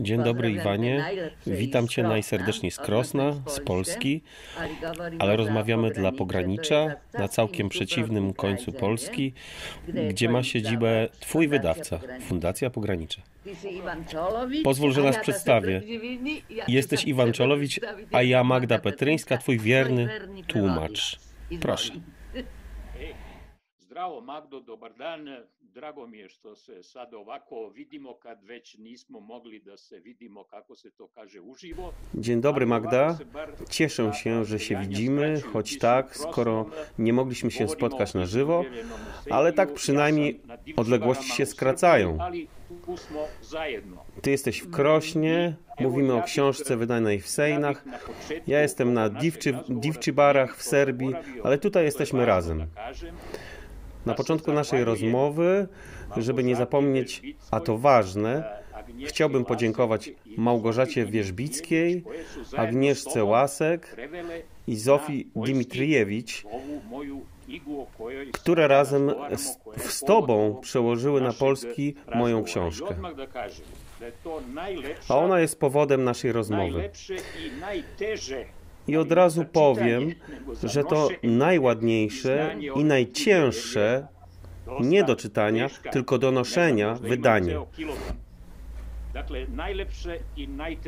Dzień dobry Iwanie. Witam Cię najserdeczniej z Krosna, z Polski, ale rozmawiamy dla pogranicza na całkiem przeciwnym końcu Polski, gdzie ma siedzibę Twój wydawca. Fundacja Czolowicz, Pozwól, że nas przedstawię. Jesteś Iwan Czolowicz, a ja Magda Petryńska, Twój wierny tłumacz. Proszę. Zdravo Magdo, dobar dan. Drago mi je što se sad ovako vidimo kad već nismo mogli da se vidimo, kako se to kaže, uživo. Dzień dobry Magda. Cieszę się, że się widzimy, choć tak, skoro nie mogliśmy się spotkać na żywo, ale tak przynajmniej odległości się skracają. Ty jesteś w Krośnie, mówimy o książce wydanej w Sejnach. Ja jestem na Divči, Divčibarach w Serbii, ale tutaj jesteśmy razem. Na początku naszej rozmowy, żeby nie zapomnieć, a to ważne, chciałbym podziękować Małgorzacie Wierzbickiej, Agnieszce Łasek i Zofii Dimitriewicz, które razem z, z Tobą przełożyły na polski moją książkę. A ona jest powodem naszej rozmowy. I od razu powiem, że to najładniejsze i najcięższe nie do czytania, tylko do noszenia wydanie,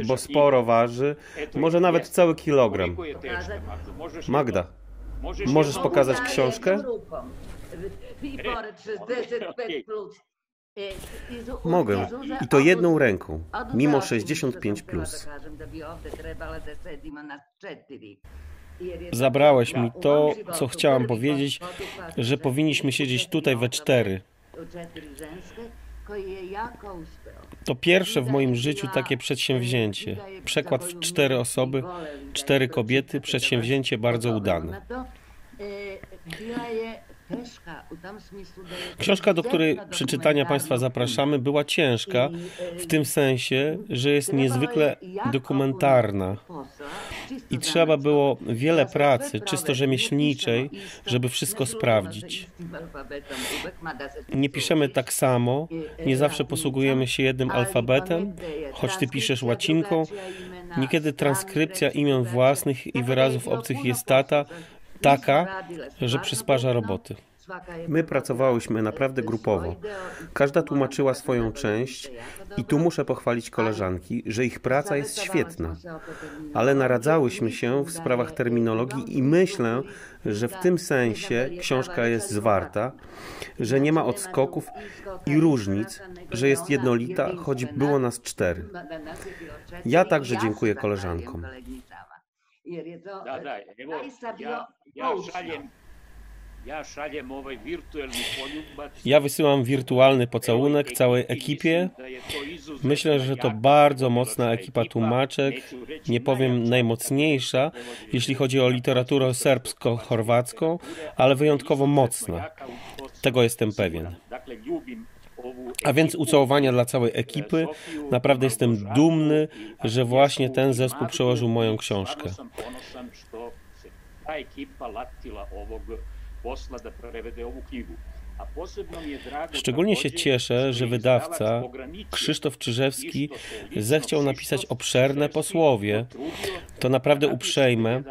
bo sporo waży, może nawet cały kilogram. Magda, możesz pokazać książkę? Jedną ruką. I pored 65 plus. Izu- Mogę. I to jedną ręką, mimo sam, 65 što sam htjela plus. Zabrałeś mi to, co chciałam powiedzieć, że powinniśmy siedzieć tutaj we cztery. To pierwsze w moim życiu takie przedsięwzięcie. Przekład w cztery osoby, cztery kobiety, przedsięwzięcie bardzo udane. Książka, do której przeczytania Państwa zapraszamy, była ciężka, w tym sensie, że jest niezwykle dokumentarna. I trzeba było wiele pracy, czysto rzemieślniczej, żeby wszystko sprawdzić. Nie piszemy tak samo, nie zawsze posługujemy się jednym alfabetem, choć ty piszesz łacinką. Niekiedy transkrypcja imion własnych i wyrazów obcych jest tata, taka, że przysparza roboty. My pracowałyśmy naprawdę grupowo. Każda tłumaczyła swoją część i tu muszę pochwalić koleżanki, że ich praca jest świetna. Ale naradzałyśmy się w sprawach terminologii i myślę, że w tym sensie książka jest zwarta, że nie ma odskoków i różnic, że jest jednolita, choć było nas cztery. Ja także dziękuję koleżankom. Da, da, evo, zaista bio ja, ja poučno. šaljem, ja šaljem ovaj virtualni poljubac. Ja wysyłam wirtualny pocałunek całej ekipie. Myślę, że to bardzo mocna ekipa tłumaczek, nie powiem najmocniejsza, jeśli chodzi o literaturę serbsko-chorwacką, ale wyjątkowo mocna. Tego jestem pewien. A więc ucałowania dla całej ekipy. Naprawdę jestem dumny, że właśnie ten zespół przełożył moją książkę. Ta ekipa latila ovog posla da prevede ovu knjigu. A posebno mi je drago Szczególnie się cieszę, że wydawca Krzysztof Czyżewski zechciał napisać obszerne posłowie. To naprawdę uprzejme,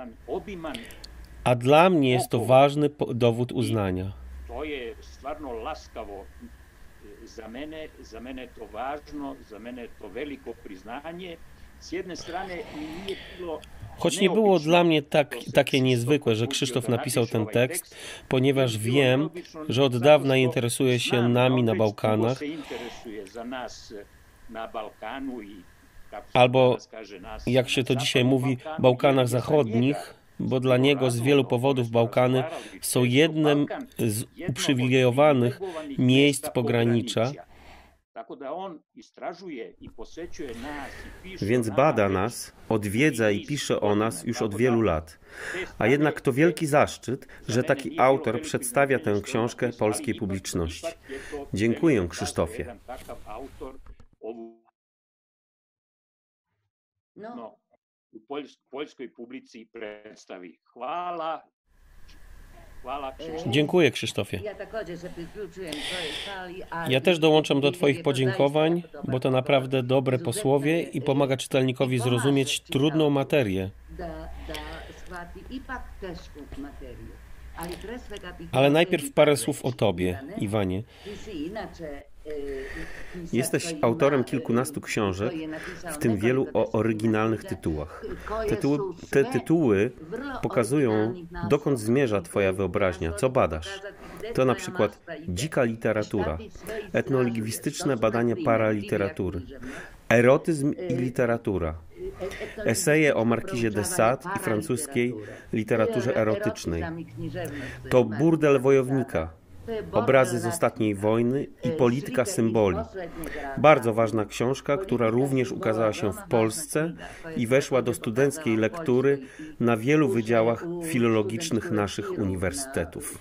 a dla mnie jest to ważny dowód uznania. to je stvarno laskavo e, za mene, za mene to važno, za mene to veliko priznanje. S jedne strane mi nije bilo Choć nie było dla mnie tak, takie niezwykłe, że Krzysztof napisał ten tekst, ponieważ wiem, że od dawna interesuje się nami na Bałkanach, albo jak się to dzisiaj mówi, Bałkanach Zachodnich, bo dla niego z wielu powodów Bałkany są jednym z uprzywilejowanych miejsc pogranicza. Więc bada nas, odwiedza i pisze o nas już od wielu lat. A jednak to wielki zaszczyt, że taki autor przedstawia tę książkę polskiej publiczności. Dziękuję, Krzysztofie. No, u poljs- poljskoj publici predstavi. Hvala Dziękuję, Krzysztofie. Ja też dołączam do Twoich podziękowań, bo to naprawdę dobre posłowie i pomaga czytelnikowi zrozumieć trudną materię. Ale najpierw parę słów o Tobie. Iwanie. E, Jesteś autorem e, kilkunastu książek, w tym wielu o oryginalnych tytułach. Tytuły, te tytuły pokazują, dokąd zmierza Twoja wyobraźnia, co badasz. To na przykład dzika literatura, etnolingwistyczne primjer, paraliteratury, erotyzm i literatura, e- eseje o Markizie de Sade i francuskiej literaturze erotycznej. To burdel de wojownika, Obrazy z ostatniej wojny i E, polityka symboli. Bardzo ważna książka, która również ukazała się w Polsce i weszła do studenckiej lektury na wielu wydziałach filologicznych naszych uniwersytetów.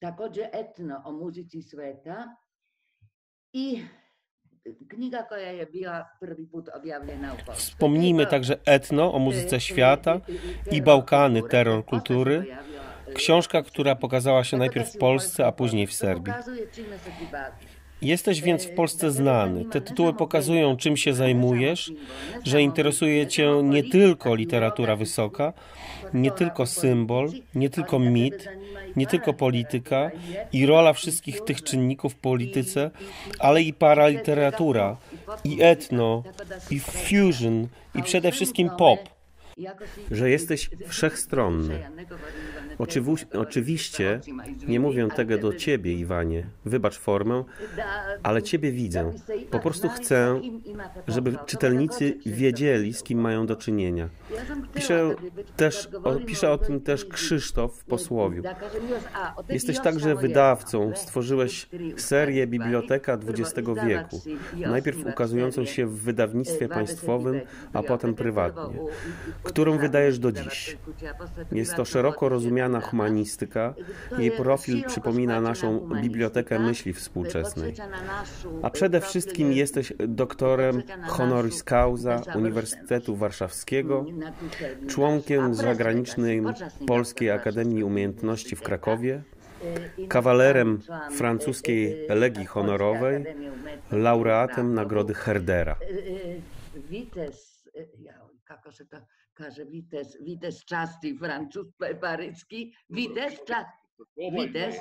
Također etno o muzici sveta i knjiga koja je bila prvi put objavljena u Poljskoj. Wspomnijmy także etno o muzyce świata i Bałkany, terror kultury. Książka, która pokazała się najpierw w Polsce, a później w Serbii. Jesteś więc w Polsce znany. Te tytuły pokazują, czym się zajmujesz, że interesuje Cię nie tylko literatura wysoka, nie tylko symbol, nie tylko mit, nie tylko polityka i rola wszystkich tych czynników w polityce, ale i paraliteratura, i etno, i fusion, i przede wszystkim pop. Że jesteś wszechstronny. Oczywu- oczywiście nie mówię tego do Ciebie, Iwanie. Wybacz formę, ale Ciebie widzę. Po prostu chcę, żeby czytelnicy wiedzieli, z kim mają do czynienia. Piszę też, o, pisze o tym też Krzysztof w posłowiu. Jesteś także wydawcą. Stworzyłeś serię Biblioteka XX wieku, najpierw ukazującą się w wydawnictwie państwowym, a potem prywatnie, którą wydajesz do dziś. Jest to szeroko rozumiana humanistyka. Jej profil przypomina naszą Bibliotekę Myśli Współczesnej. A przede wszystkim jesteś doktorem honoris causa Uniwersytetu Warszawskiego, członkiem zagranicznej Polskiej Akademii Umiejętności w Krakowie, kawalerem francuskiej Legii Honorowej, laureatem Nagrody Herdera. Wites, ja, kako se to kaže, wites, wites časti francuz paryski, wites časti, wites,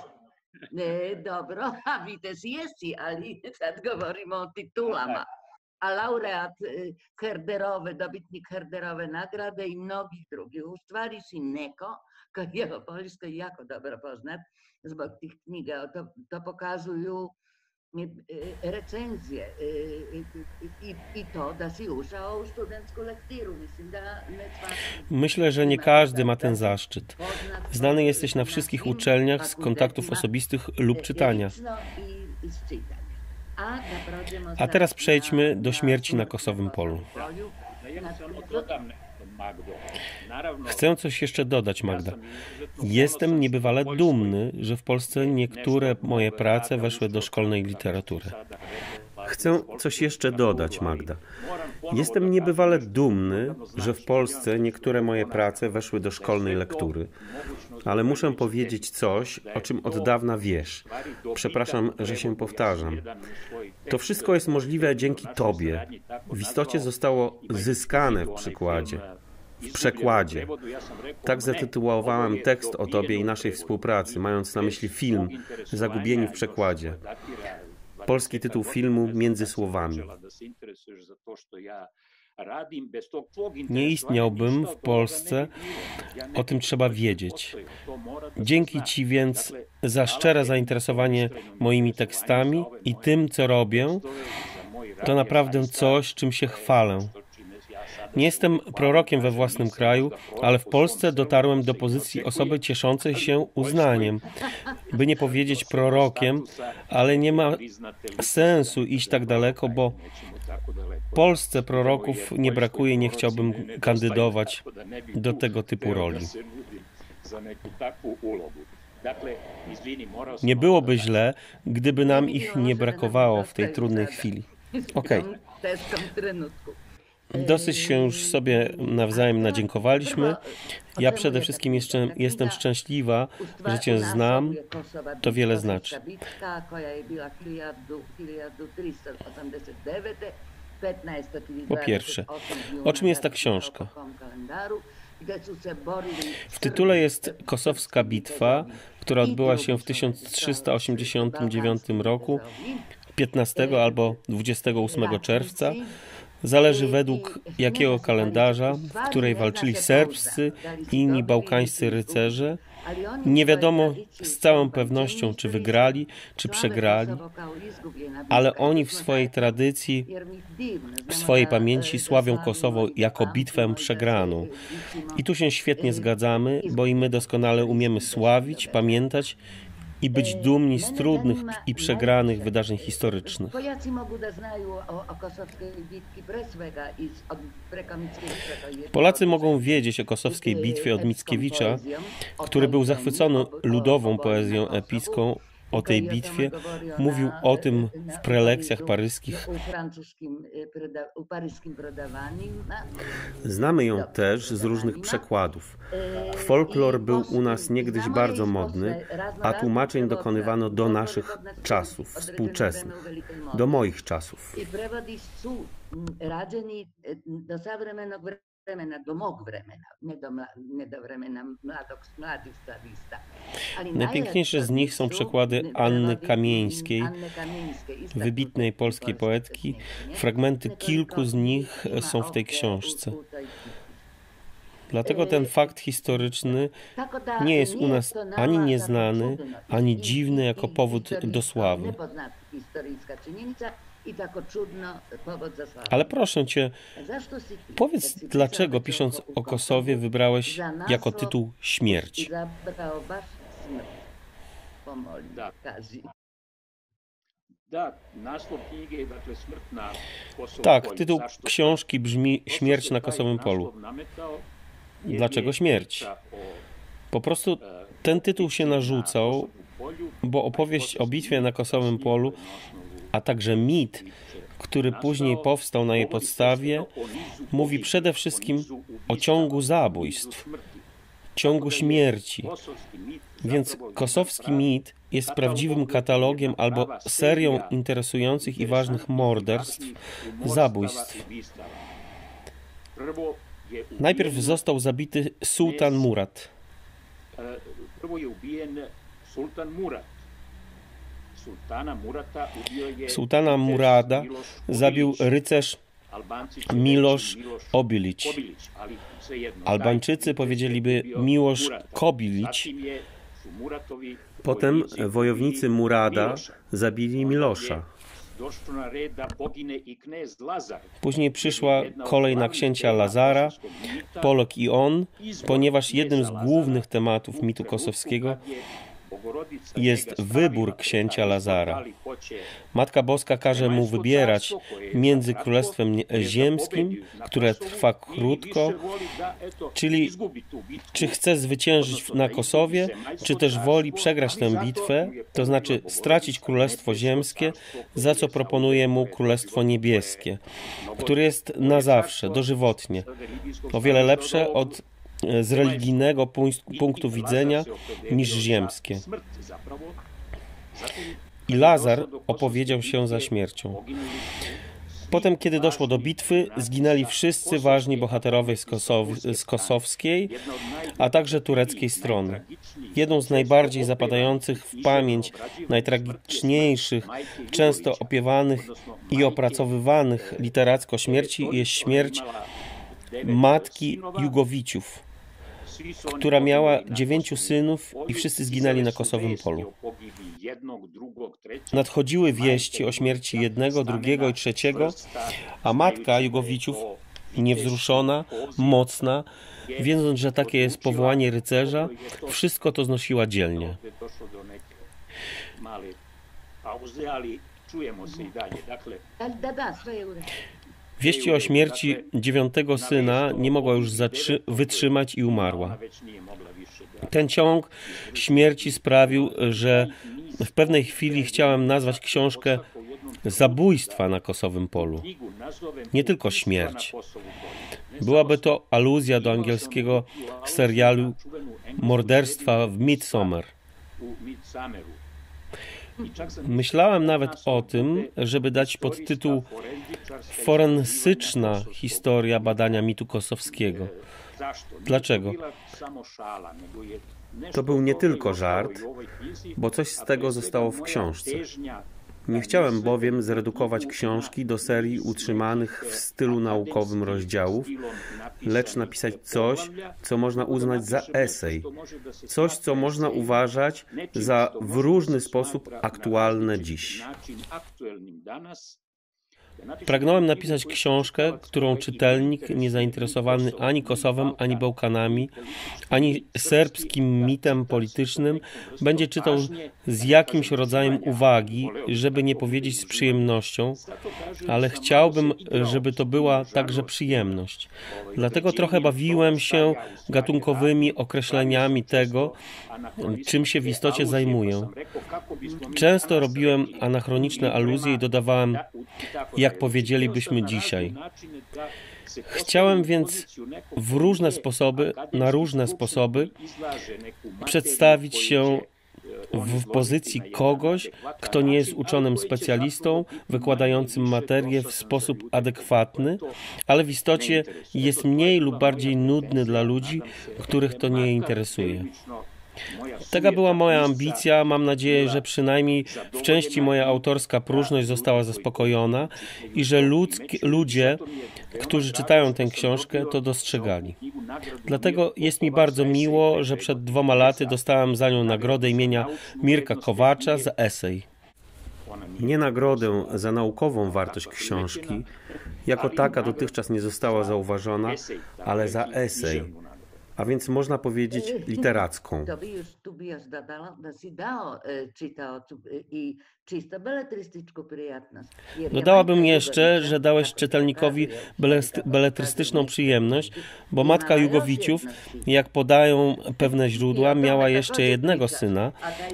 ne, dobro, a wites jesi, ali sad govorimo o titulama. A laureat e, Herderowe, dobitnik Herderowe nagrade i mnogih drugih. U stvari si neko koji je u Poljskoj jako dobro poznat zbog tih knjiga. To, to pokazuju e, recenzje e, i, i, to da si ušao u studentsku lektiru. Mislim da ne svaki Myślę, że nie każdy ma ten zaszczyt. Znany jesteś na wszystkich uczelniach z kontaktów osobistych lub czytania. A, teraz przejdźmy do śmierci na Kosowym Polu. Chcę coś jeszcze dodać, Magda. Jestem niebywale dumny, że w Polsce niektóre moje prace weszły do szkolnej literatury. Chcę coś jeszcze dodać, Magda. Jestem niebywale dumny, że w Polsce niektóre moje prace weszły do szkolnej lektury, ale muszę powiedzieć coś, o czym od dawna wiesz. Przepraszam, że się powtarzam. To wszystko jest możliwe dzięki Tobie. W istocie zostało zyskane w przykładzie. W przekładzie. Tak zatytułowałem tekst o Tobie i naszej współpracy, mając na myśli film Zagubieni w przekładzie. Polski tytuł filmu Między słowami. Nie istniałbym w Polsce, o tym trzeba wiedzieć. Dzięki Ci więc za szczere zainteresowanie moimi tekstami i tym, co robię. To naprawdę coś, czym się chwalę. Nie jestem prorokiem we własnym kraju, ale w Polsce dotarłem do pozycji osoby cieszącej się uznaniem. By nie powiedzieć prorokiem, ale nie ma sensu iść tak daleko, bo w Polsce proroków nie brakuje, nie chciałbym kandydować do tego typu roli. Nie byłoby źle, gdyby nam ich nie brakowało w tej trudnej chwili. Okej. trenutku. Dosyć się już sobie nawzajem nadziękowaliśmy. Ja przede wszystkim jeszcze jestem szczęśliwa, że Cię znam. To wiele znaczy. Po pierwsze, o czym jest ta książka? W tytule jest Kosowska Bitwa, która odbyła się w 1389 roku, 15 albo 28 czerwca. Zależy według jakiego kalendarza, w której walczyli serbscy i inni bałkańscy rycerze. Nie wiadomo z całą pewnością, czy wygrali, czy przegrali, ale oni w swojej tradycji, w swojej pamięci sławią Kosowo jako bitwę przegraną. I tu się świetnie zgadzamy, bo i my doskonale umiemy sławić, pamiętać i być dumni z trudnych i przegranych wydarzeń historycznych. Polacy mogą wiedzieć o kosowskiej bitwie od Mickiewicza, który był zachwycony ludową poezją epicką o tej bitwie, mówił o tym w prelekcjach paryskich. Znamy ją też z różnych przekładów. Folklor był u nas niegdyś bardzo modny, a tłumaczeń dokonywano do naszych czasów, współczesnych, do moich czasów. Vremena, do mog vremena, nie do, mla, nie do vremena mladog, mladih stadista. Ali Najpiękniejsze z nich są przekłady Anny Kamieńskiej, wybitnej polskiej poetki. Fragmenty kilku z nich są w tej książce. Dlatego ten fakt historyczny nie jest u nas ani nieznany, ani dziwny jako powód do sławy. Ale proszę cię, powiedz, dlaczego pisząc o Kosowie wybrałeś jako tytuł Śmierć? Tak, tytuł książki brzmi Śmierć na Kosowym Polu. Dlaczego śmierć? Po prostu ten tytuł się narzucał, bo opowieść o bitwie na Kosowym Polu a także mit, który później powstał na jej podstawie, mówi przede wszystkim o ciągu zabójstw, ciągu śmierci. Więc kosowski mit jest prawdziwym katalogiem albo serią interesujących i ważnych morderstw, zabójstw. Najpierw został zabity sułtan Murat. Sultan Murat Sultana Murada zabił rycerz Miloš Obilić. Albańczycy powiedzieliby Miłosz Kobilić. Potem wojownicy Murada zabili Milosza. Później przyszła kolej na księcia Lazara, Polok i on, ponieważ jednym z głównych tematów mitu kosowskiego jest wybór księcia Lazara. Matka Boska każe mu wybierać między Królestwem Ziemskim, które trwa krótko, czyli czy chce zwyciężyć na Kosowie, czy też woli przegrać tę bitwę, to znaczy stracić Królestwo Ziemskie, za co proponuje mu Królestwo Niebieskie, które jest na zawsze, dożywotnie, o wiele lepsze od z religijnego punktu widzenia niż ziemskie. I Lazar opowiedział się za śmiercią. Potem, kiedy doszło do bitwy, zginęli wszyscy ważni bohaterowie z, Kosow z kosowskiej, a także tureckiej strony. Jedną z najbardziej zapadających w pamięć, najtragiczniejszych, często opiewanych i opracowywanych literacko śmierci jest śmierć matki Jugowiciów, która miała dziewięciu synów i wszyscy zginęli na Kosowym Polu. Nadchodziły wieści o śmierci jednego, drugiego i trzeciego, a matka Jugowiciów, niewzruszona, mocna, wiedząc, że takie jest powołanie rycerza, wszystko to znosiła dzielnie. Wieści o śmierci dziewiątego syna nie mogła już wytrzymać i umarła. Ten ciąg śmierci sprawił, że w pewnej chwili chciałem nazwać książkę zabójstwa na Kosowym Polu. Nie tylko śmierć. Byłaby to aluzja do angielskiego serialu Morderstwa w Midsommar. Myślałem nawet o tym, żeby dać podtytuł Forensyczna historia badania mitu kosowskiego. Dlaczego? To był nie tylko żart, bo coś z tego zostało w książce. Nie chciałem bowiem zredukować książki do serii utrzymanych w stylu naukowym rozdziałów, lecz napisać coś, co można uznać za esej, coś, co można uważać za w różny sposób aktualne dziś. Pragnąłem napisać książkę, którą czytelnik niezainteresowany ani Kosowem, ani Bałkanami, ani serbskim mitem politycznym będzie czytał z jakimś rodzajem uwagi, żeby nie powiedzieć z przyjemnością, ale chciałbym, żeby to była także przyjemność. Dlatego trochę bawiłem się gatunkowymi określeniami tego, czym się w istocie zajmuję. Często robiłem anachroniczne aluzje i dodawałem, jak powiedzielibyśmy dzisiaj. Chciałem więc w różne sposoby, na różne sposoby przedstawić się w pozycji kogoś, kto nie jest uczonym specjalistą, wykładającym materię w sposób adekwatny, ale w istocie jest mniej lub bardziej nudny dla ludzi, których to nie interesuje. Taka była moja ambicja. Mam nadzieję, że przynajmniej w części moja autorska próżność została zaspokojona i że ludzki, ludzie, którzy czytają tę książkę, to dostrzegali. Dlatego jest mi bardzo miło, że przed dwoma laty dostałem za nią nagrodę imienia Mirka Kowacza za esej. Nie nagrodę za naukową wartość książki, jako taka dotychczas nie została zauważona, ale za esej a więc można powiedzieć literacką. Beletrističku prijatność. Dodałabym jeszcze, że dałeś czytelnikowi beletrystyczną przyjemność, bo matka Jugowiciów, jak podają pewne źródła, miała jeszcze jednego syna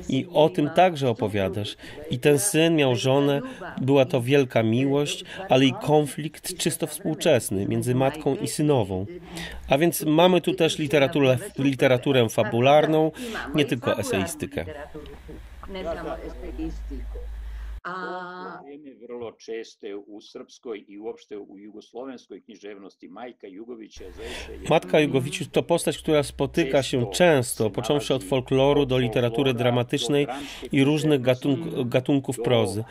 i o tym także opowiadasz. I ten syn miał żonę, była to wielka miłość, ale i konflikt czysto współczesny między matką i synową. A więc mamy tu też literaturę, literaturę fabularną, nie tylko eseistykę. Samo eseistiku. A... vrijeme vrlo česte u srpskoj i uopšte u jugoslovenskoj književnosti Majka Jugovića Matka Jugowicz to postać, która spotyka się często, począwszy od folkloru do literatury dramatycznej i różnych gatunk gatunków prozy.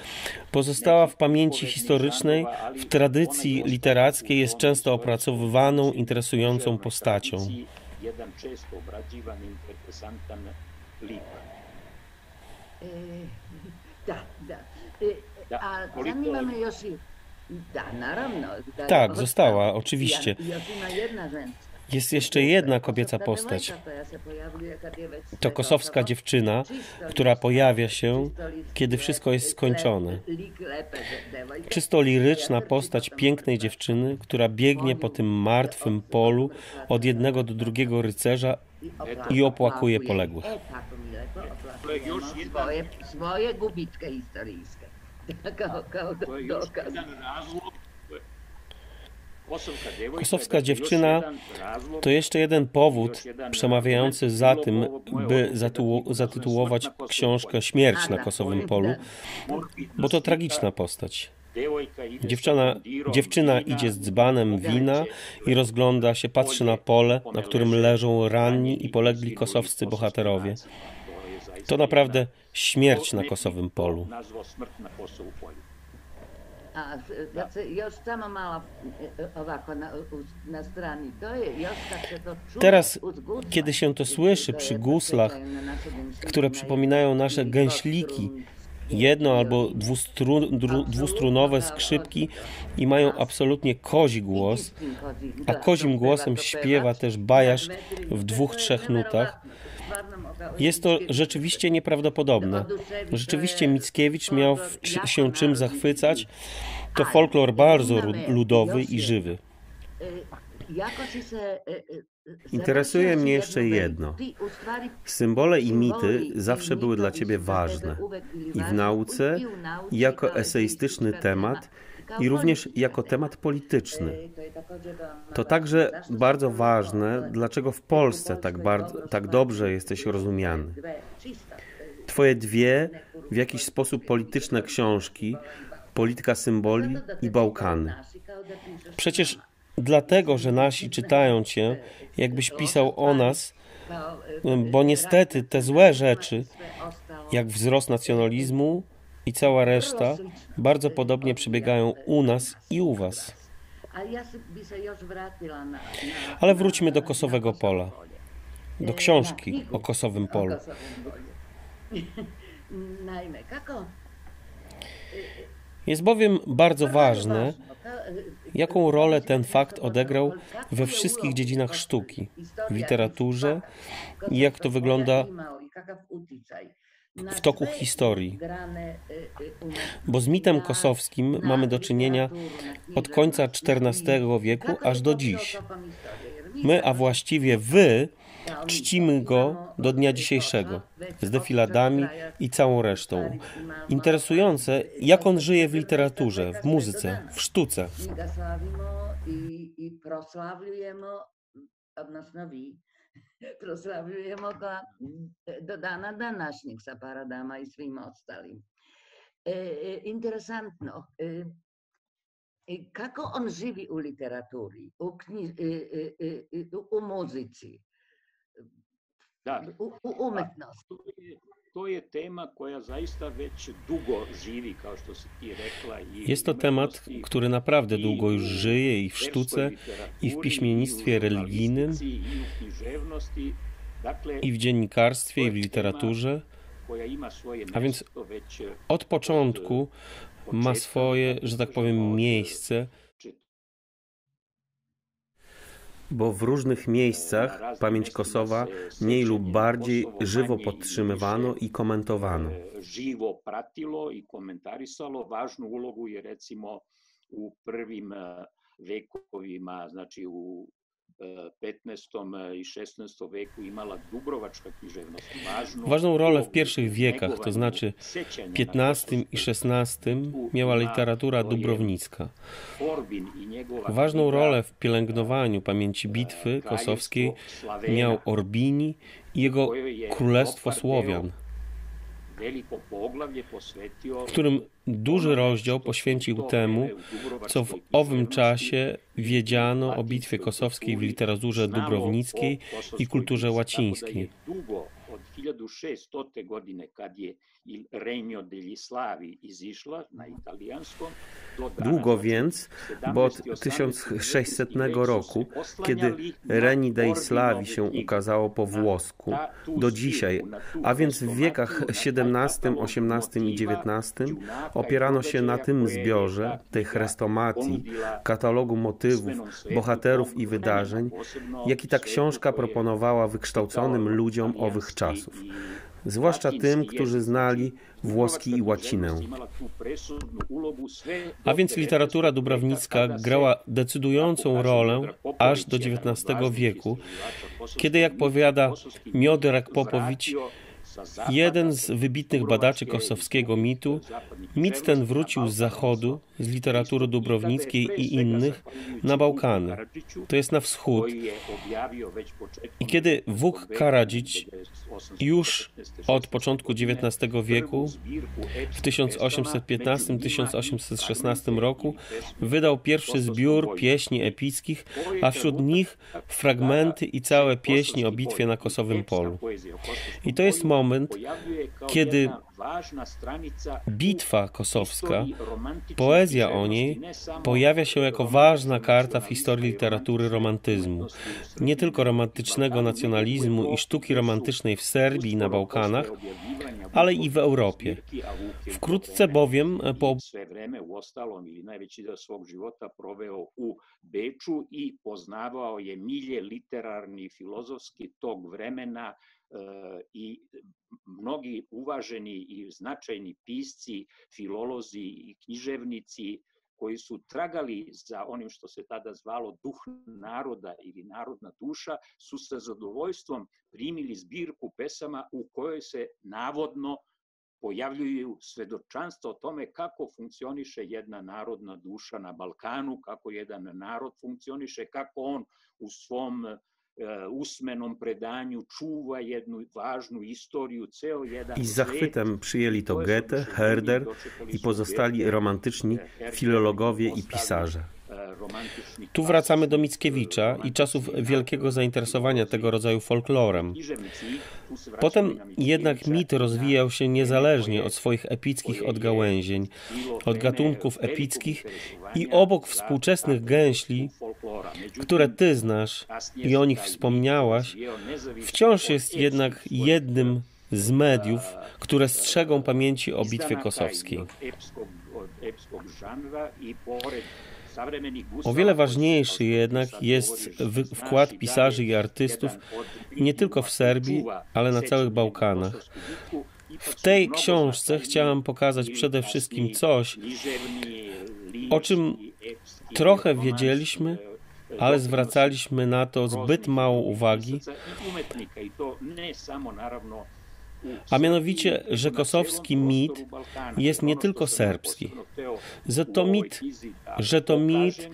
Pozostała w pamięci historycznej, w tradycji literackiej jest często opracowywaną, interesującą postacią. Jeden często obrađivan, interesantan lik. Da, da. A zanima me još i... Da, naravno. Da tak, została, oczywiście. Jest jeszcze jedna kobieca postać. To kosowska dziewczyna, która pojawia się, kiedy wszystko jest skończone. Czysto liryczna postać pięknej dziewczyny, która biegnie po tym martwym polu od jednego do drugiego rycerza i opłakuje poległych. Swoje, swoje gubiczkę historyjskie. Kosowska dziewczyna to jeszcze jeden powód przemawiający za tym, by zatytułować książkę Śmierć na Kosowym Polu, bo to tragiczna postać. Dziewczyna, dziewczyna idzie z dzbanem wina i rozgląda się, patrzy na pole, na którym leżą ranni i polegli kosowscy bohaterowie. To naprawdę śmierć na kosowym polu. A na, na. To Teraz, kiedy się to słyszy przy guslach, które przypominają nasze gęśliki, jedno albo dwustru, dru, dwustrunowe skrzypki i mają absolutnie kozi głos, a kozim głosem śpiewa też bajarz w dwóch, trzech nutach. Jest to rzeczywiście nieprawdopodobne. Rzeczywiście Mickiewicz miał się czym zachwycać. To folklor bardzo ludowy i żywy. Interesuje mnie jeszcze jedno. Symbole i mity zawsze były dla ciebie ważne. I w nauce, i jako eseistyczny temat, i również jako tema. temat polityczny. E, to także bardzo ważne, e, dlaczego w Polsce tak, bardzo, tak dobrze jesteś rozumiany. e, Twoje dwie, w jakiś sposób polityczne książki, Polityka symboli i Bałkany. Przecież dlatego, że nasi czytają cię, jakbyś pisał o nas, e, bo niestety te złe rzeczy, jak wzrost nacjonalizmu i cała reszta, bardzo podobnie przebiegają u nas i u was. Ale wróćmy do Kosowego Pola. Do E, książki o Kosowym Polu. Jest bowiem bardzo ważne, e, jaką rolę ten fakt odegrał we wszystkich dziedzinach sztuki, w literaturze i jak to wygląda w toku historii. e, umetnosti, Bo z mitem kosowskim mamy do czynienia od końca XIV wieku aż do dziś. My, a właściwie wy, czcimy go do dnia dzisiejszego, z defiladami i całą resztą. Interesujące, jak on żyje w literaturze, w muzyce, w sztuce. I, proslavljujemo, odnosno proslavljujemo ga do dana današnjeg sa paradama i svim ostalim. E, e, interesantno, e, e, kako on živi u literaturi, u, knji, e, e, e, e, u- muzici, u, u umetnosti. To je, tema koja zaista već dugo živi, kao što si ti rekla. I Jest to temat, który naprawdę długo już żyje i w sztuce, i w piśmiennictwie religijnym, i w dziennikarstwie, i w literaturze. A więc Od początku ma swoje, że tak powiem, miejsce, czy- bo w różnych miejscach pamięć Kosowa mniej lub bardziej żywo podtrzymywano i komentowano. živo pratilo i komentarisalo. Važnu ulogu je recimo u prvim e, vekovima, znači u 15. i 16. veku imala Dubrovačka književnost. Važnu Ważną rolę w pierwszych wiekach, to znaczy XV i XVI, miała literatura dubrownicka. Ważną rolę w pielęgnowaniu pamięci bitwy kosowskiej miał Orbini i jego Królestwo Słowian, veliko poglavlje posvetio w którym duży rozdział poświęcił temu, co w owym czasie wiedziano o bitwie kosowskiej w literaturze dubrownickiej i kulturze łacińskiej. Dugo od 1600. godine kad je il Regno degli Slavi izišla na italijanskom, Długo więc, 17., bo od 18. 1600 wek su se roku, kiedy Reni dei Slavi się ukazało po włosku, do dzisiaj, a więc w wiekach XVII, XVIII i XIX opierano się na tym zbiorze, tej chrestomatii, katalogu motywów, bohaterów i wydarzeń, jaki ta książka proponowała wykształconym ludziom owych czasów, zwłaszcza tym, którzy znali włoski i łacinę. A więc 19. literatura se, grała decydującą rolę aż do XIX wieku, kiedy, jak powiada mit Popowicz, jeden z wybitnych badaczy kosowskiego mitu, mit ten wrócił z zachodu, z literatury dubrownickiej i innych, na Bałkany, to jest na wschód. I kiedy 19. Wuk Karadzić 1815. już od początku XIX wieku, w epskih pesama, među njima i 1815-1816 fragmente roku, wydał pierwszy zbiór pieśni epickich, a wśród nich fragmenty i całe pieśni o bitwie na Kosowym Polu. I to jest boju moment, kiedy Bitwa kosowska, poezja o niej pojawia się jako ważna karta w historii literatury romantyzmu. Nie tylko romantycznego nacjonalizmu i sztuki romantycznej w Serbii i na Bałkanach, ale i w Europie. Wkrótce bowiem po Beču i poznavao je milje literarni i filozofski tog vremena i mnogi uvaženi i značajni pisci, filolozi i književnici koji su tragali za onim što se tada zvalo duh naroda ili narodna duša, su sa zadovoljstvom primili zbirku pesama u kojoj se navodno pojavljuju svedočanstva o tome kako funkcioniše jedna narodna duša na Balkanu, kako jedan narod funkcioniše, kako on u svom usmenom predanju čuva jednu ważną historię, ceo jeden I z zachwytem przyjęli to Goethe, Herder i pozostali romantyczni filologowie i pisarze. Tu wracamy do Mickiewicza i czasów wielkiego zainteresowania tego rodzaju folklorem. Potem jednak mit rozwijał się niezależnie od swoich epickich odgałęzień, od gatunków epickich i obok współczesnych gęśli, które ty znasz i o nich wspomniałaś, wciąż jest jednak jednym z mediów, które strzegą pamięci o Bitwie Kosowskiej. O wiele ważniejszy jednak jest wkład pisarzy i artystów nie tylko w Serbii, ale na całych Bałkanach. W tej książce chciałam pokazać przede wszystkim coś, o czym trochę wiedzieliśmy, ale zwracaliśmy na to zbyt mało uwagi a mianowicie, że kosowski mit jest nie tylko serbski, że to mit, że to mit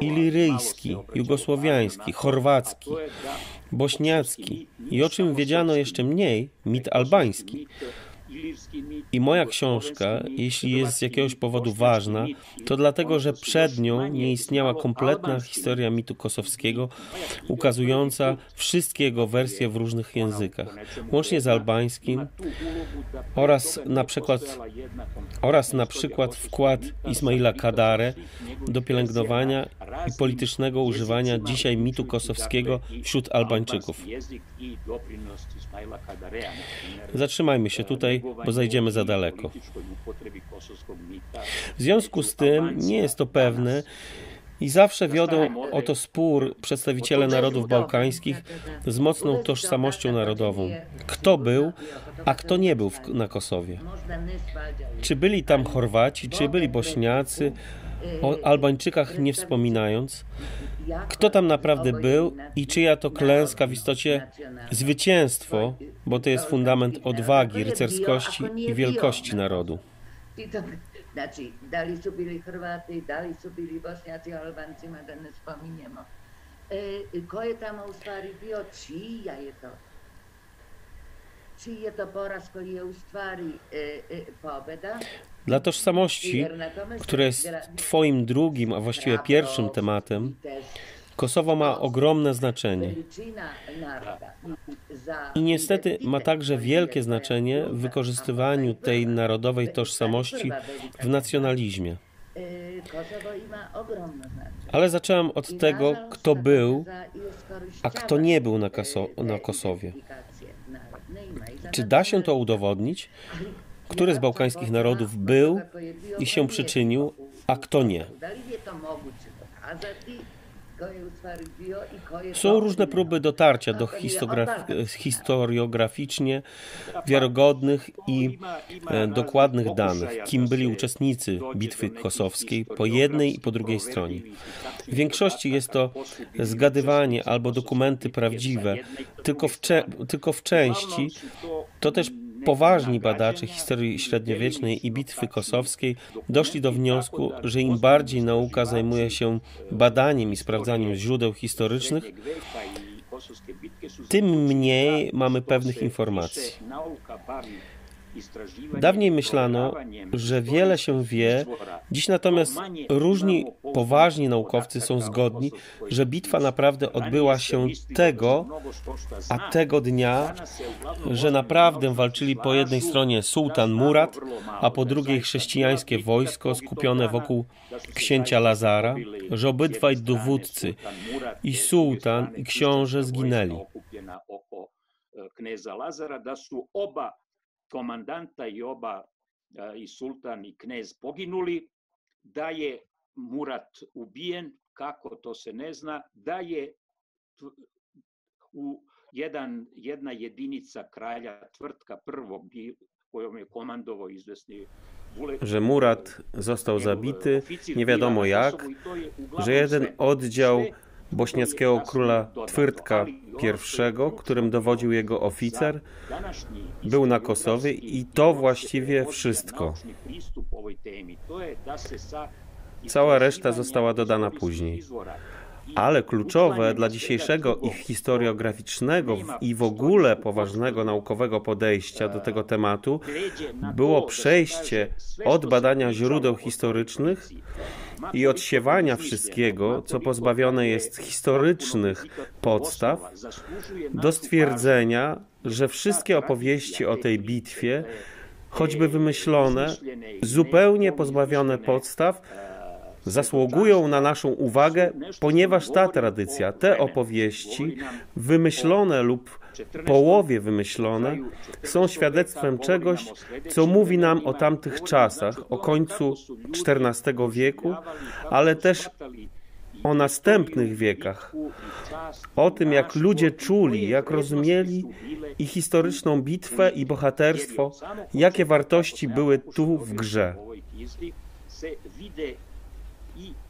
iliryjski, jugosłowiański, chorwacki, bośniacki i o czym wiedziano jeszcze mniej, mit albański. I moja książka, jeśli jest z jakiegoś powodu ważna, to dlatego, że przed nią nie istniała kompletna historia mitu kosowskiego, ukazująca wszystkie jego wersje w różnych językach, łącznie z albańskim oraz na przykład, oraz na przykład wkład Ismaila Kadare do pielęgnowania i politycznego używania dzisiaj mitu kosowskiego wśród Albańczyków. Zatrzymajmy się tutaj, bo zajdziemy za daleko. W związku z tym nie jest to pewne, i zawsze wiodą o to spór przedstawiciele narodów bałkańskich z mocną tożsamością narodową. Kto był, a kto nie był na Kosowie? Czy byli tam Chorwaci, czy byli Bośniacy, o Albańczykach nie wspominając? Kto tam naprawdę był i czyja to klęska w istocie zwycięstwo, bo to jest fundament odwagi, rycerskości i wielkości narodu. Znači, da li su bili Hrvati, da su bili Bosnjaci, Albancima, da ne spominjemo. E, ko je tamo stvari bio, je to? Čiji je to poraz koji je u stvari e, e, pobeda? Dla tożsamości, która jest Twoim drugim, a właściwie pierwszym tematem, Kosowo ma ogromne znaczenie. I niestety ma także wielkie znaczenie w wykorzystywaniu tej narodowej tożsamości w nacjonalizmie. Ale zacząłem od tego, kto był, a kto nie był na Kosowie. Czy da się to udowodnić? Który z bałkańskich narodów był i się przyczynił, a kto nie? Są różne próby dotarcia do historiograficznie wiarygodnych i e, dokładnych danych, kim byli uczestnicy bitwy kosowskiej po jednej i po drugiej stronie. W większości jest to zgadywanie albo dokumenty prawdziwe, tylko w, tylko w części to też Poważni badacze historii średniowiecznej i bitwy kosowskiej doszli do wniosku, że im bardziej nauka zajmuje się badaniem i sprawdzaniem źródeł historycznych, tym mniej mamy pewnych informacji. Dawniej myślano, że wiele się wie, dziś natomiast różni poważni naukowcy są zgodni, że bitwa naprawdę odbyła się tego, a tego dnia, że naprawdę walczyli po jednej stronie sułtan Murat, a po drugiej chrześcijańskie wojsko skupione wokół księcia Lazara, że obydwaj dowódcy, i sułtan, i książę zginęli. Kneza Lazara, da su oba komandanta i oba i sultan i knez poginuli, da je Murat ubijen, kako to se ne zna, da je u jedan, jedna jedinica kralja, tvrtka prvog, kojom je komandovao izvesni że Murat został zabity, nie wiadomo jak, że jeden oddział bośniackiego króla Twyrtka I, którym dowodził jego oficer, był na Kosowie i to właściwie wszystko. Cała reszta została dodana później. Ale kluczowe dla dzisiejszego ich historiograficznego i w ogóle poważnego naukowego podejścia do tego tematu było przejście od badania źródeł historycznych i odsiewania wszystkiego, co pozbawione jest historycznych podstaw, do stwierdzenia, że wszystkie opowieści o tej bitwie, choćby wymyślone, zupełnie pozbawione podstaw, zasługują na naszą uwagę, ponieważ ta tradycja, te opowieści, wymyślone lub połowie wymyślone, są świadectwem czegoś, co mówi nam o tamtych czasach, o końcu XIV wieku, ale też o następnych wiekach, o tym, jak ludzie czuli, jak rozumieli i historyczną bitwę i bohaterstwo, jakie wartości były tu w grze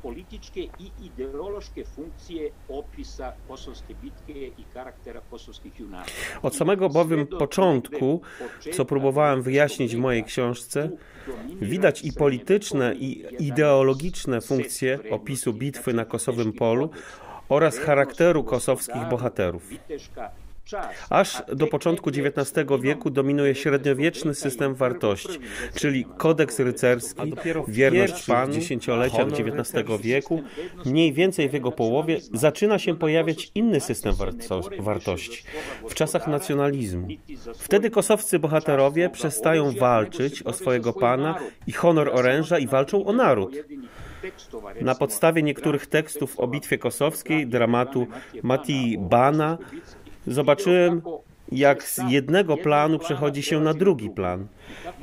političke i ideološke opisa kosovske bitke i karaktera kosovskich. Od samego bowiem początku, co próbowałem wyjaśnić w mojej książce, widać i polityczne, i ideologiczne funkcje opisu bitwy na Kosowym Polu oraz charakteru kosowskich bohaterów. Aż do początku XIX wieku dominuje średniowieczny system wartości, czyli kodeks rycerski, wierność Panu, dziesięcioleciach XIX wieku. Mniej więcej w jego połowie zaczyna się pojawiać inny system wartości, w czasach nacjonalizmu. Wtedy kosowscy bohaterowie przestają walczyć o swojego Pana i honor oręża i walczą o naród. Na podstawie niektórych tekstów o bitwie kosowskiej, dramatu Matii Bana, zobaczyłem, jak z jednego planu przechodzi się na drugi plan.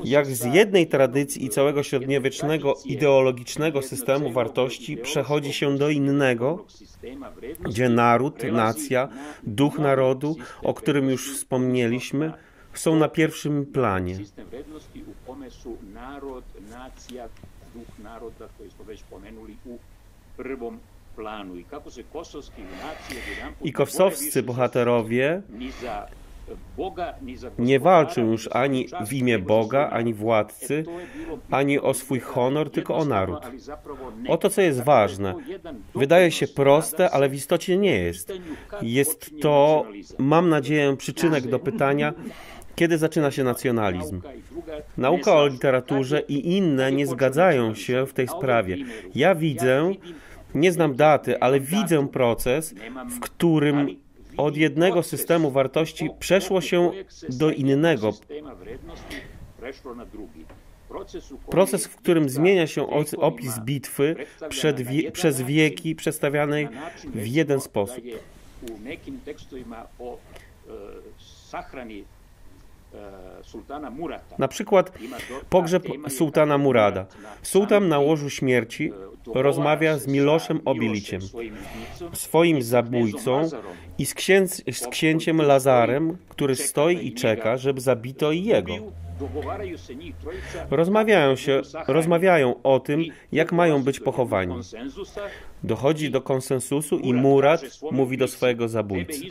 Jak z jednej tradycji i całego średniowiecznego ideologicznego systemu wartości przechodzi się do innego, gdzie naród, nacja, duch narodu, o którym już wspomnieliśmy, są na pierwszym planie. Naród, nacja, duch naroda, koji smo već pomenuli u prvom i kosowscy bohaterowie nie walczą już ani w imię Boga, ani władcy, ani o swój honor, tylko o naród. O to, co jest ważne. Wydaje się proste, ale w istocie nie jest. Jest to, mam nadzieję, przyczynek do pytania, kiedy zaczyna się nacjonalizm? Nauka o literaturze i inne nie zgadzają się w tej sprawie. Ja widzę, nie znam daty, ale widzę proces, w którym od jednego systemu wartości przeszło się do innego. Proces, w którym zmienia się opis bitwy wie, przez wieki przedstawianej w jeden sposób. Na przykład pogrzeb sułtana Murada. Sułtan na łożu śmierci rozmawia z Miloszem Obiliciem, swoim zabójcą i z, księc, z księciem Lazarem, który stoi i czeka, żeby zabito i jego. Rozmawiają, się, rozmawiają o tym, jak mają być pochowani. Dochodzi do konsensusu i Murat mówi do swojego zabójcy.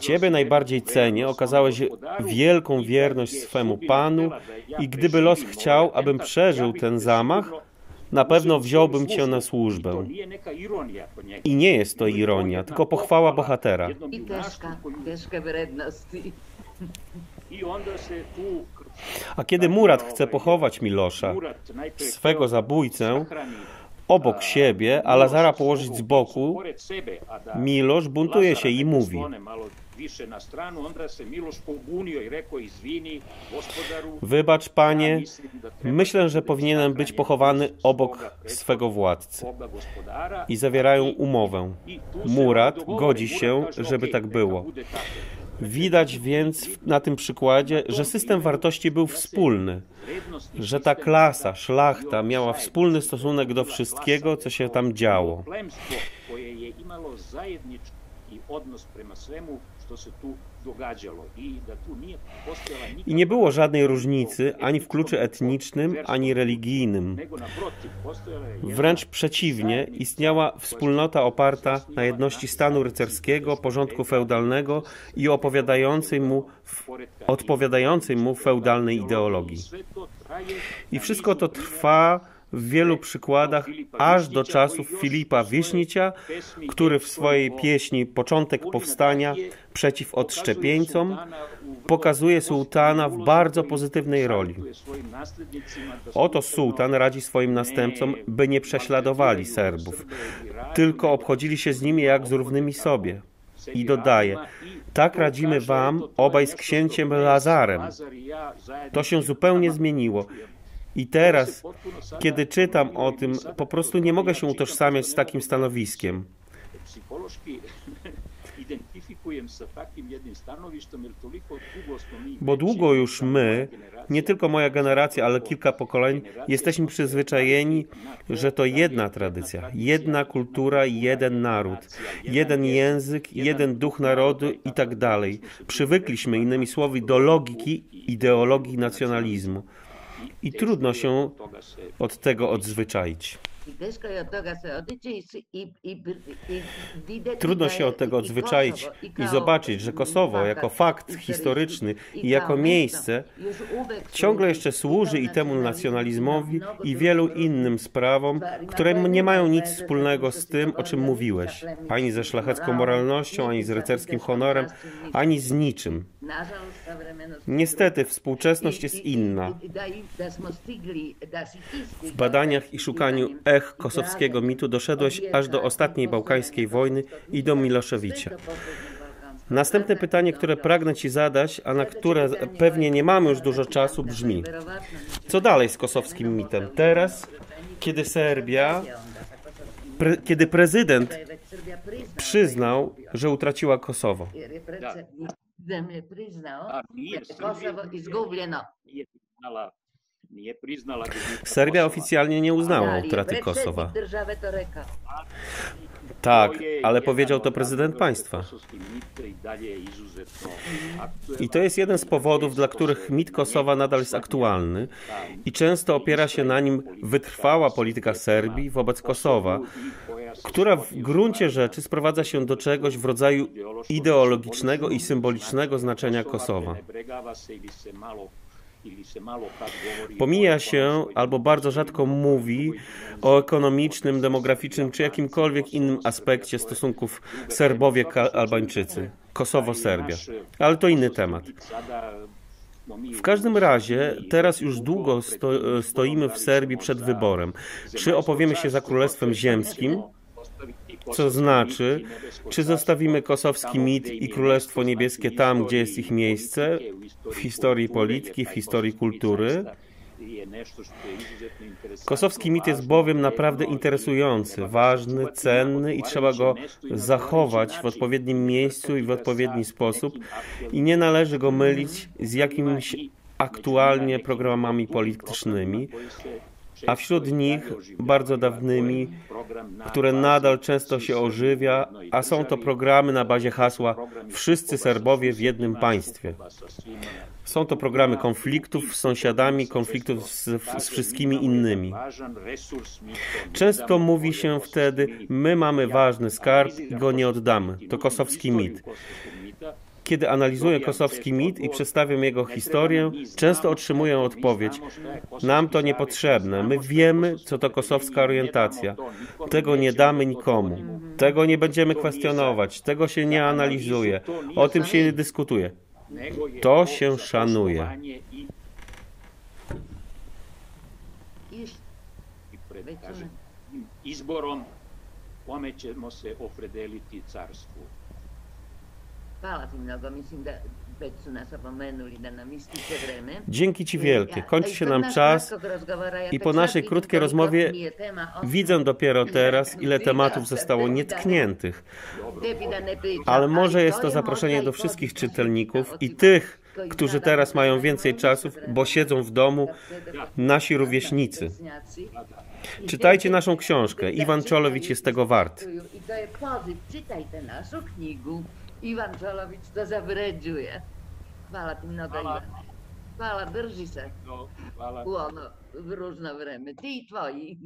Ciebie najbardziej cenię, okazałeś wielką wierność swemu Panu i gdyby los chciał, abym przeżył ten zamach, na pewno wziąłbym cię na służbę. I nie jest to ironia, tylko pochwała bohatera. I wredności. A kiedy Murat chce pochować Milosza, swego zabójcę, obok siebie, a Lazara położyć z boku, Milosz buntuje się i mówi Wybacz, panie, myślę, że powinienem być pochowany obok swego władcy. I zawierają umowę. Murat godzi się, żeby tak było. Widać więc na tym przykładzie, że system wartości był wspólny, że ta klasa, szlachta miała wspólny stosunek do wszystkiego, co się tam działo. se i I nie było żadnej różnicy ani w kluczu etnicznym, ani religijnym. Wręcz przeciwnie, istniała wspólnota oparta na jedności stanu rycerskiego, porządku feudalnego i opowiadającej mu, odpowiadającej mu feudalnej ideologii. I wszystko to trwa w wielu przykładach aż do czasów Filipa Wiśnicia, który w swojej pieśni Początek Powstania przeciw odszczepieńcom pokazuje sułtana w bardzo pozytywnej roli. Oto sułtan radzi swoim następcom, by nie prześladowali Serbów, tylko obchodzili się z nimi jak z równymi sobie. I dodaje, tak radzimy wam obaj z księciem Lazarem. To się zupełnie zmieniło. I teraz, kiedy czytam o tym, po prostu nie mogę się utożsamiać z takim stanowiskiem. Bo długo już my, nie tylko moja generacja, ale kilka pokoleń, jesteśmy przyzwyczajeni, że to jedna tradycja, jedna kultura, jeden naród, jeden język, jeden duch narodu i tak dalej. Przywykliśmy, innymi słowy, do logiki ideologii nacjonalizmu. I trudno się od tego odzwyczaić. Trudno się od tego odzwyczaić i zobaczyć, że Kosowo jako fakt historyczny i jako miejsce ciągle jeszcze służy i temu nacjonalizmowi i wielu innym sprawom, które nie mają nic wspólnego z tym, o czym mówiłeś, ani ze szlachecką moralnością, ani z rycerskim honorem, ani z niczym. Niestety współczesność jest inna. W badaniach i szukaniu ech kosowskiego mitu doszedłeś aż do ostatniej bałkańskiej wojny i do Miloszewicza. Następne pytanie, które pragnę Ci zadać, a na które pewnie nie mamy już dużo czasu, brzmi: Co dalej z kosowskim mitem? Teraz, kiedy Serbia, pre, kiedy prezydent przyznał, że utraciła Kosowo. Je zemlje priznao A, nije da je Srbija Kosovo izgubljeno. nije priznala, nije priznala Serbia Kosova. oficjalnie nie uznała utraty Kosowa. države to rekao. Tak, ale powiedział to prezydent państwa. I to jest jeden z powodów, dla których mit Kosowa nadal jest aktualny i często opiera się na nim wytrwała polityka Serbii wobec Kosowa, która w gruncie rzeczy sprowadza się do czegoś w rodzaju ideologicznego i symbolicznego znaczenia Kosowa. Pomija się albo bardzo rzadko mówi o ekonomicznym, demograficznym czy jakimkolwiek innym aspekcie stosunków Serbowie-Albańczycy, Kosowo-Serbia. Ale to inny temat. W każdym razie, teraz już długo sto, stoimy w Serbii przed wyborem. Czy opowiemy się za Królestwem Ziemskim, co znaczy, czy zostawimy kosowski mit i Królestwo Niebieskie tam, gdzie jest ich miejsce, w historii polityki, w historii kultury. Kosowski mit jest bowiem naprawdę interesujący, ważny, cenny i trzeba go zachować w odpowiednim miejscu i w odpowiedni sposób i nie należy go mylić z jakimiś aktualnie programami politycznymi, a wśród nich bardzo dawnymi, które nadal często się ożywia, a są to programy na bazie hasła Wszyscy Serbowie w jednym państwie. Są to programy konfliktów z sąsiadami, konfliktów z, z wszystkimi innymi. Często mówi się wtedy, my mamy ważny skarb i go nie oddamy. To kosowski mit. Kiedy analizuję kosowski mit i przedstawiam jego historię, często otrzymuję odpowiedź: Nam to niepotrzebne, my wiemy, co to kosowska orientacja. Tego nie damy nikomu. Tego nie będziemy kwestionować, tego się nie analizuje, o tym się nie dyskutuje. To się szanuje. Izborom kome ćemo se opredeliti carstvu. Mislim da već su nas opomenuli da nam ističe vreme. Dzięki Ci wielkie. Kończy się nam czas i po naszej krótkiej rozmowie widzę dopiero teraz, ile tematów zostało nietkniętych. Ale może jest to zaproszenie do wszystkich czytelników i tych, którzy teraz mają więcej czasów, bo siedzą w domu, nasi rówieśnicy. Czytajcie naszą książkę. Iwan Czolowicz jest tego wart. Poziv, čitajte našu knjigu. Ivan Čolović to zavređuje. Hvala ti mnogo, Hvala. Ivane. Hvala, drži se No, hvala. u ono vružno vreme. Ti i tvoji.